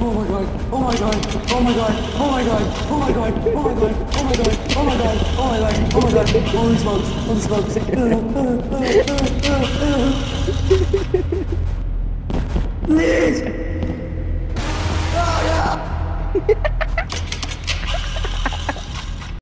Oh my god! Oh my god! Oh my god! Oh my god! Oh my god! Oh my god! Oh my god! Oh my god! Oh my god! Oh my god! Holy smokes! Holy smokes! Please! Oh no!